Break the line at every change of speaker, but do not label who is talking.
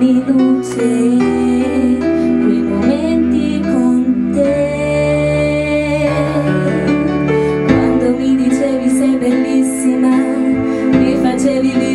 mi luce quei momenti con te. Quando mi dicevi sei bellissima mi facevi vivere